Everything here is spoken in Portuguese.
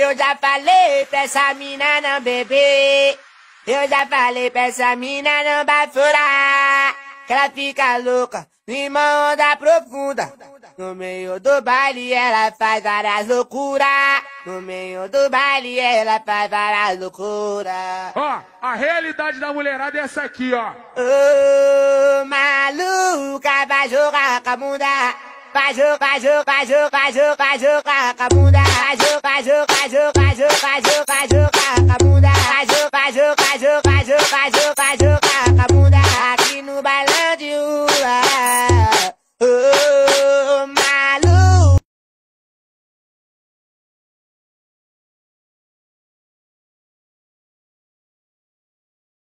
Eu já falei pra essa mina não beber. Eu já falei pra essa mina não bafurar. Que ela fica louca, numa onda profunda. No meio do baile ela faz várias loucuras. No meio do baile ela faz várias loucuras. Ó, a realidade da mulherada é essa aqui, ó. Ô, maluca, vai jogar com a bunda. Vai jogar, vai jogar, vai jogar, vai jogar, vai jogar com a bunda. Vai jogar, vai jogar, vai jogar, vai jogar, vai jogar, vai jogar com a bunda. Vai jogar, vai jogar, vai jogar, vai jogar, vai jogar